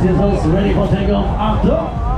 Dizzles ready for takeoff? After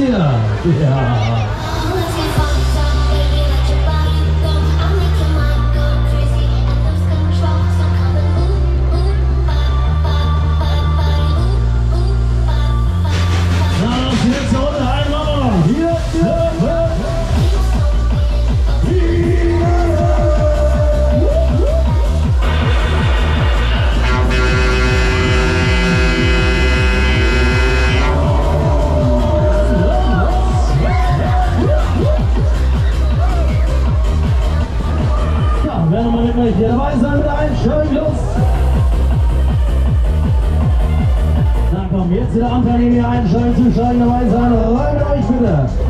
geht's aber los hier. Möchte dabei sein mit einsteigen, los! Na komm, jetzt wieder Anteil hier einsteigen, zusteigen, dabei sein, rein mit euch bitte!